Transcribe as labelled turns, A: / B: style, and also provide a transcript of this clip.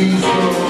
A: Jesus.